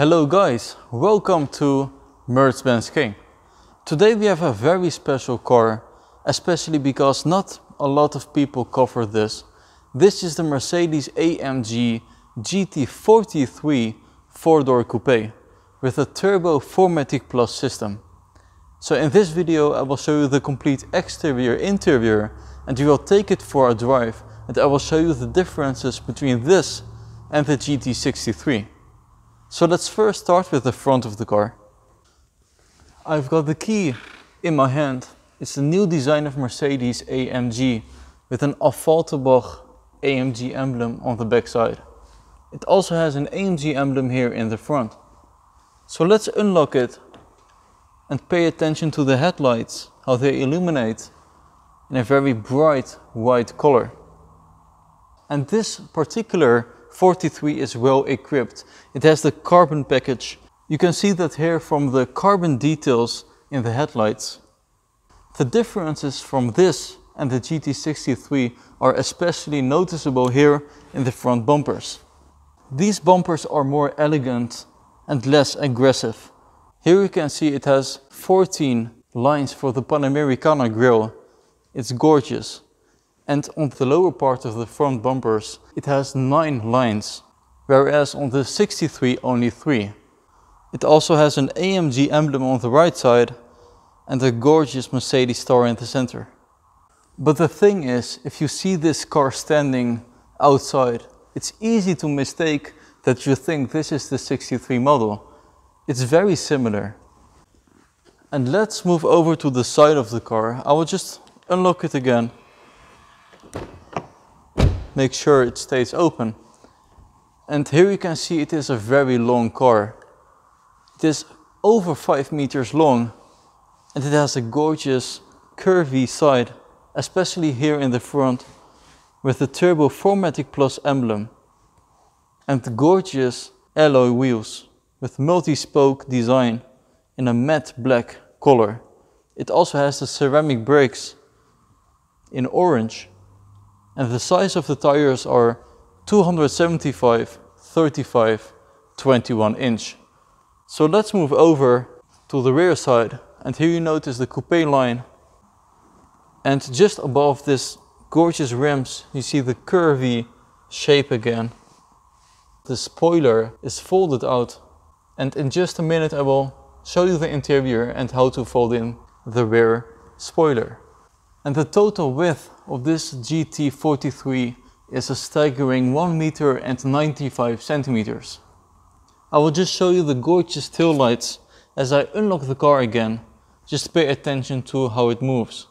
Hello guys, welcome to Mercedes-Benz King. Today we have a very special car, especially because not a lot of people cover this. This is the Mercedes AMG GT43 4-door coupe with a turbo 4MATIC Plus system. So in this video I will show you the complete exterior interior and we will take it for a drive and I will show you the differences between this and the GT63. So let's first start with the front of the car. I've got the key in my hand. It's the new design of Mercedes AMG with an Affalterbach AMG emblem on the backside. It also has an AMG emblem here in the front. So let's unlock it and pay attention to the headlights, how they illuminate in a very bright white color. And this particular 43 is well equipped. It has the carbon package. You can see that here from the carbon details in the headlights. The differences from this and the GT63 are especially noticeable here in the front bumpers. These bumpers are more elegant and less aggressive. Here you can see it has 14 lines for the Panamericana grille. It's gorgeous. And on the lower part of the front bumpers, it has 9 lines, whereas on the 63 only 3. It also has an AMG emblem on the right side and a gorgeous Mercedes star in the center. But the thing is, if you see this car standing outside, it's easy to mistake that you think this is the 63 model. It's very similar. And let's move over to the side of the car. I will just unlock it again. Make sure it stays open. And here you can see it is a very long car. It is over 5 meters long and it has a gorgeous curvy side, especially here in the front with the Turbo 4MATIC Plus emblem and gorgeous alloy wheels with multi-spoke design in a matte black color. It also has the ceramic brakes in orange and the size of the tires are 275, 35, 21 inch. So let's move over to the rear side and here you notice the coupe line and just above this gorgeous rims you see the curvy shape again. The spoiler is folded out and in just a minute I will show you the interior and how to fold in the rear spoiler. And the total width of this GT43 is a staggering 1 meter and 95 centimeters. I will just show you the gorgeous tail lights as I unlock the car again. Just pay attention to how it moves.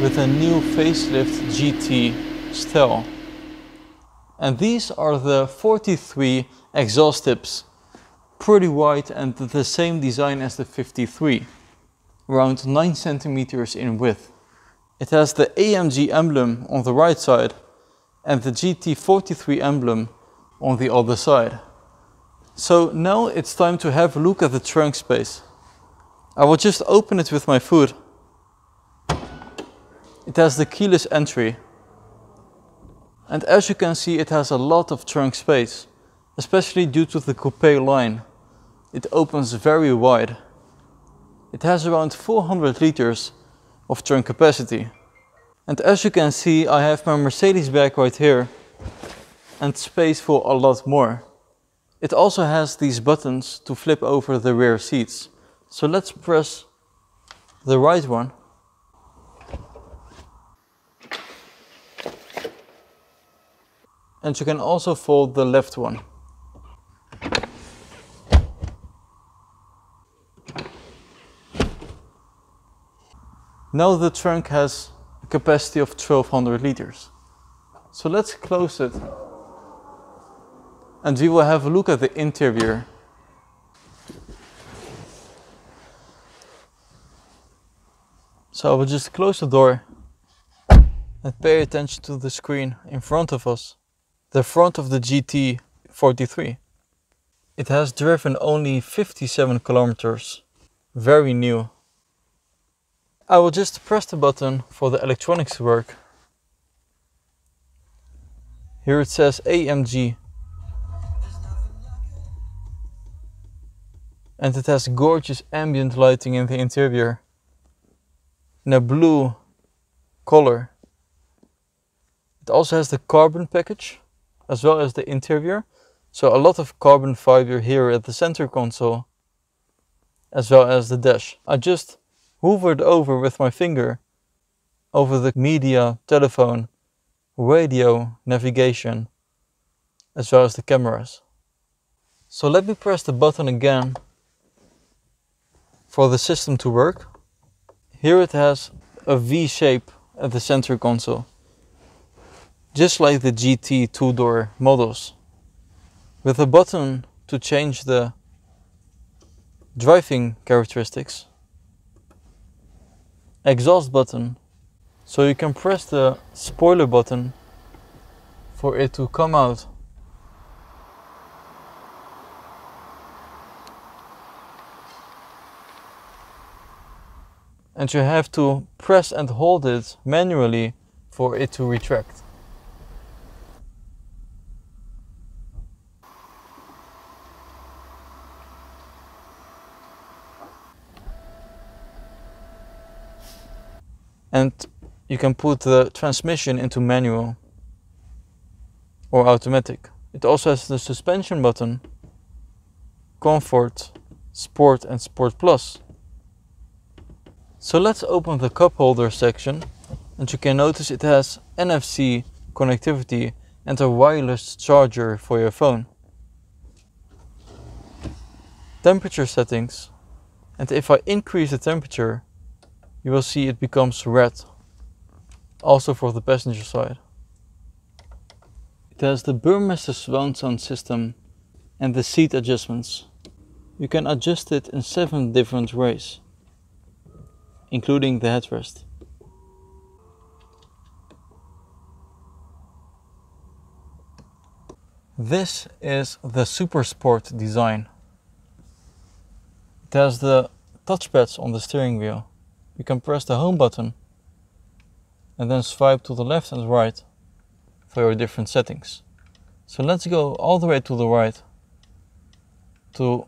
With a new facelift GT style. And these are the 43 exhaust tips pretty wide and the same design as the 53, around 9 centimeters in width. It has the AMG emblem on the right side and the GT43 emblem on the other side. So now it's time to have a look at the trunk space. I will just open it with my foot. It has the keyless entry. And as you can see it has a lot of trunk space, especially due to the coupe line it opens very wide. It has around 400 liters of trunk capacity. And as you can see, I have my Mercedes bag right here and space for a lot more. It also has these buttons to flip over the rear seats. So let's press the right one. And you can also fold the left one. Now the trunk has a capacity of 1200 liters. So let's close it and we will have a look at the interior. So I will just close the door and pay attention to the screen in front of us, the front of the GT43. It has driven only 57 kilometers, very new. I will just press the button for the electronics to work. Here it says AMG. And it has gorgeous ambient lighting in the interior. In a blue color. It also has the carbon package as well as the interior. So a lot of carbon fiber here at the center console as well as the dash. I just hovered over with my finger over the media, telephone, radio, navigation, as well as the cameras. So let me press the button again for the system to work. Here it has a V shape at the center console, just like the GT two-door models. With a button to change the driving characteristics, exhaust button so you can press the spoiler button for it to come out. And you have to press and hold it manually for it to retract. And you can put the transmission into manual or automatic. It also has the suspension button, comfort, sport and sport plus. So let's open the cup holder section and you can notice it has NFC connectivity and a wireless charger for your phone. Temperature settings and if I increase the temperature you will see it becomes red also for the passenger side. It has the Burmester surround sound system and the seat adjustments. You can adjust it in seven different ways, including the headrest. This is the Super Sport design. It has the touchpads on the steering wheel. You can press the home button and then swipe to the left and right for your different settings. So let's go all the way to the right to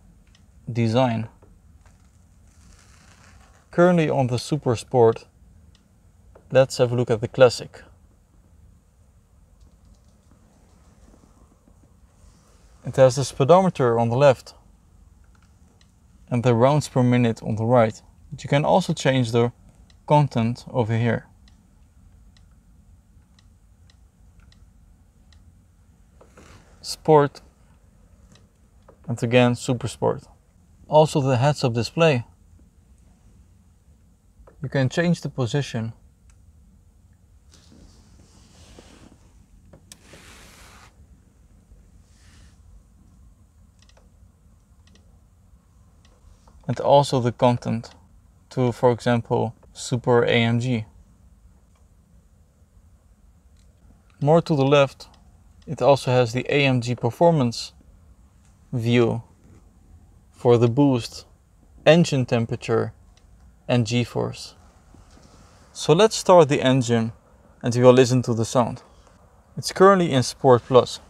design. Currently on the Super Sport, let's have a look at the Classic. It has the speedometer on the left and the rounds per minute on the right. But you can also change the content over here. Sport, and again Super Sport. Also the heads-up display. You can change the position. And also the content to, for example, Super AMG. More to the left, it also has the AMG performance view for the boost, engine temperature and g-force. So let's start the engine and we will listen to the sound. It's currently in Sport Plus.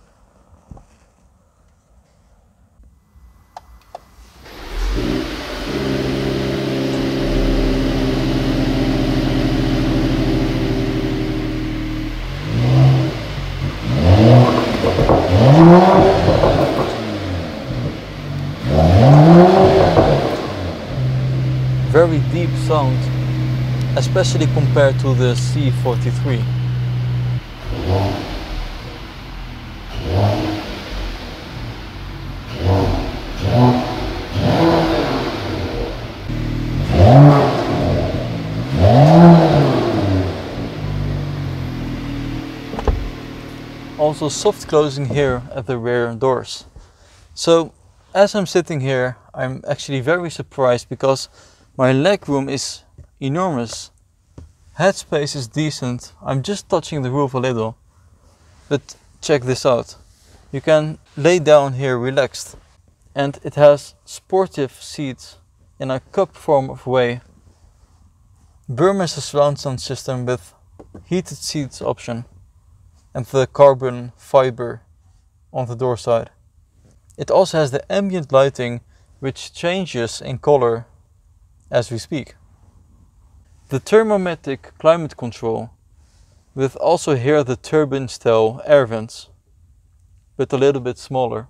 very deep sound, especially compared to the C43. Also soft closing here at the rear doors. So as I'm sitting here, I'm actually very surprised because my leg room is enormous. Headspace is decent. I'm just touching the roof a little. But check this out. You can lay down here relaxed. And it has sportive seats in a cup form of way. Burmester surround sound system with heated seats option. and the carbon fiber on the door side. It also has the ambient lighting which changes in color as we speak. The Thermotronic climate control with also here the turbine style air vents but a little bit smaller.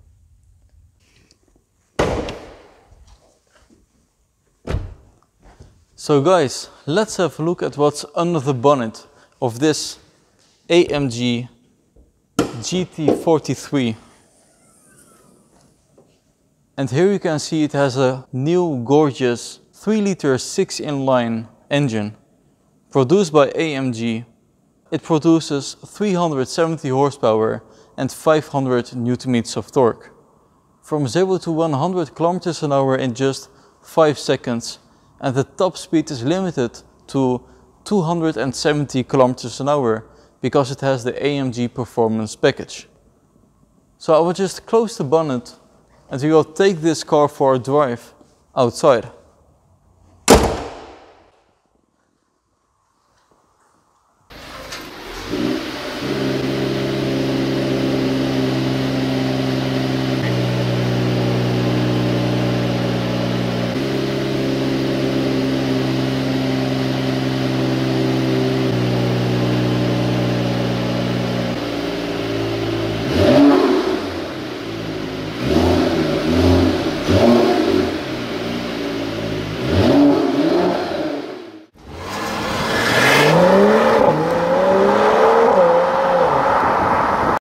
So guys, let's have a look at what's under the bonnet of this AMG GT43. And here you can see it has a new gorgeous 3 liter 6 inline engine produced by AMG. It produces 370 horsepower and 500 newton meters of torque. From 0 to 100 kilometers an hour in just 5 seconds and the top speed is limited to 270 kilometers an hour because it has the AMG performance package. So I will just close the bonnet and we will take this car for a drive outside.